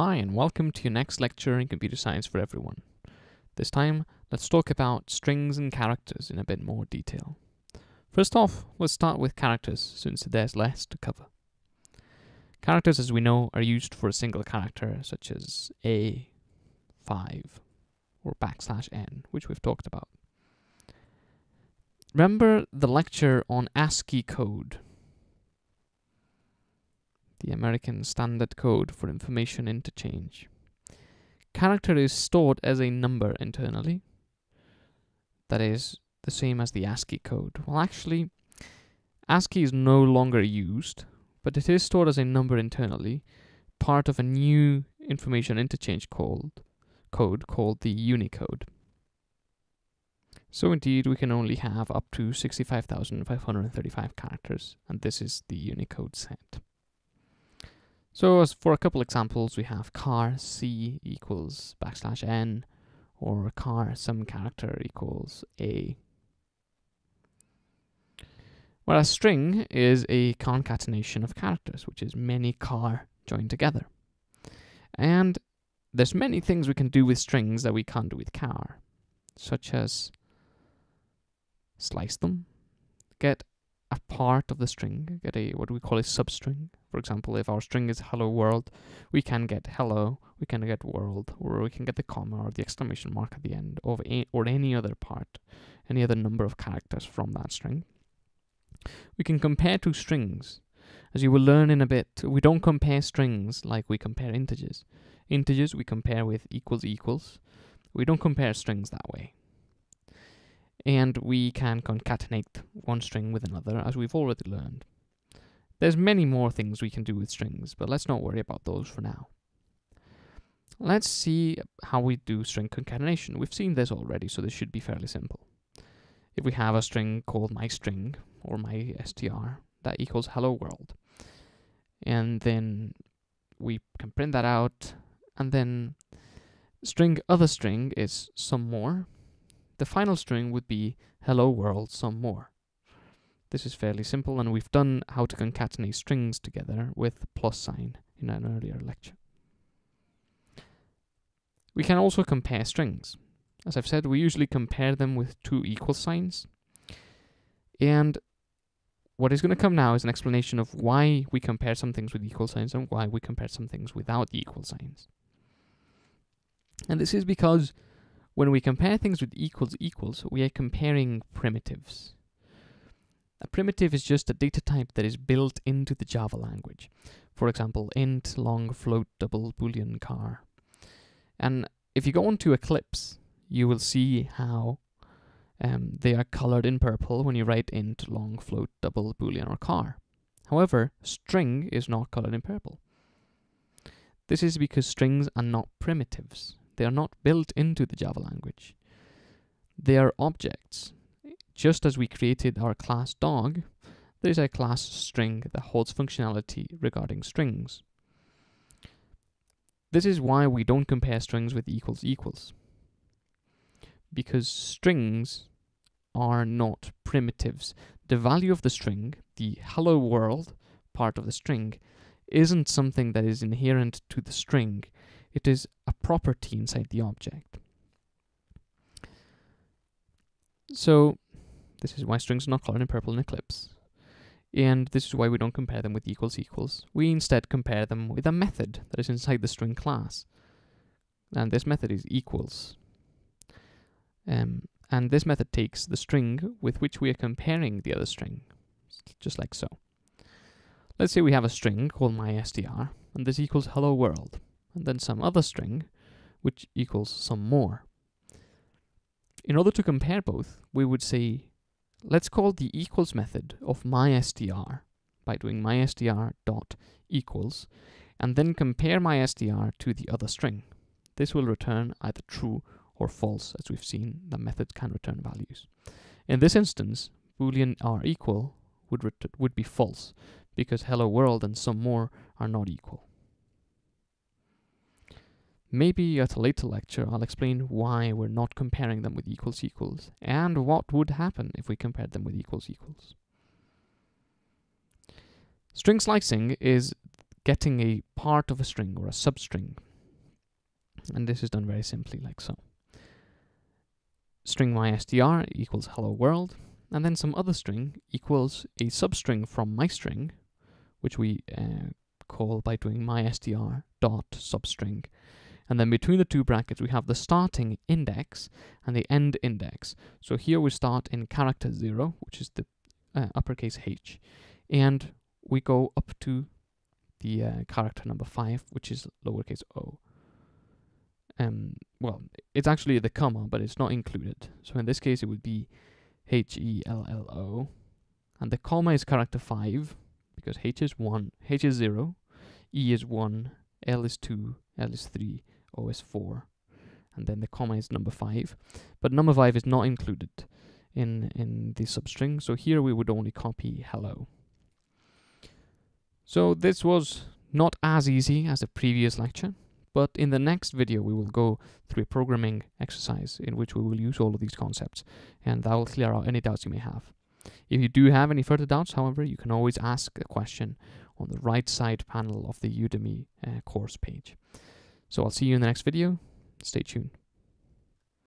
Hi, and welcome to your next lecture in Computer Science for Everyone. This time, let's talk about strings and characters in a bit more detail. First off, let's start with characters, since there's less to cover. Characters, as we know, are used for a single character, such as A, 5, or backslash n, which we've talked about. Remember the lecture on ASCII code the American Standard Code for Information Interchange. Character is stored as a number internally. That is the same as the ASCII code. Well, actually, ASCII is no longer used, but it is stored as a number internally, part of a new information interchange called code called the Unicode. So indeed, we can only have up to 65,535 characters, and this is the Unicode set. So as for a couple examples, we have char c equals backslash n, or char some character equals a. Whereas string is a concatenation of characters, which is many char joined together. And there's many things we can do with strings that we can't do with char, such as slice them, get a part of the string, get a what we call a substring. For example, if our string is hello world, we can get hello, we can get world, or we can get the comma or the exclamation mark at the end of a, or any other part, any other number of characters from that string. We can compare two strings. As you will learn in a bit, we don't compare strings like we compare integers. Integers we compare with equals equals. We don't compare strings that way and we can concatenate one string with another as we've already learned. There's many more things we can do with strings, but let's not worry about those for now. Let's see how we do string concatenation. We've seen this already, so this should be fairly simple. If we have a string called my string or my str, that equals hello world. And then we can print that out, and then string other string is some more, the final string would be hello world some more. This is fairly simple and we've done how to concatenate strings together with plus sign in an earlier lecture. We can also compare strings. As I've said, we usually compare them with two equal signs. And what is going to come now is an explanation of why we compare some things with equal signs and why we compare some things without the equal signs. And this is because when we compare things with equals equals, we are comparing primitives. A primitive is just a data type that is built into the Java language. For example, int, long, float, double, boolean, char. And if you go onto Eclipse, you will see how um, they are colored in purple when you write int, long, float, double, boolean, or char. However, string is not colored in purple. This is because strings are not primitives. They are not built into the Java language. They are objects. Just as we created our class dog, there is a class string that holds functionality regarding strings. This is why we don't compare strings with equals equals. Because strings are not primitives. The value of the string, the hello world part of the string, isn't something that is inherent to the string. It is a property inside the object. So this is why strings are not colored in purple in Eclipse. And this is why we don't compare them with equals equals. We instead compare them with a method that is inside the string class. And this method is equals. Um, and this method takes the string with which we are comparing the other string, just like so. Let's say we have a string called mystr, and this equals hello world and then some other string, which equals some more. In order to compare both, we would say, let's call the equals method of mystr by doing mystr dot equals, and then compare mystr to the other string. This will return either true or false, as we've seen, the method can return values. In this instance, boolean r equal would, would be false, because hello world and some more are not equal. Maybe at a later lecture I'll explain why we're not comparing them with equals equals, and what would happen if we compared them with equals equals. String slicing is getting a part of a string or a substring And this is done very simply like so. String mystr equals hello world, and then some other string equals a substring from my string, which we uh, call by doing mystr dot substring. And then between the two brackets, we have the starting index and the end index. So here we start in character 0, which is the uh, uppercase H, and we go up to the uh, character number 5, which is lowercase o. Um, well, it's actually the comma, but it's not included. So in this case, it would be H-E-L-L-O. And the comma is character 5, because H is 1, H is 0, E is 1, L is 2, L is 3, O is 4. And then the comma is number 5. But number 5 is not included in, in the substring, so here we would only copy hello. So this was not as easy as the previous lecture, but in the next video we will go through a programming exercise in which we will use all of these concepts, and that will clear out any doubts you may have. If you do have any further doubts, however, you can always ask a question on the right side panel of the Udemy uh, course page. So I'll see you in the next video. Stay tuned.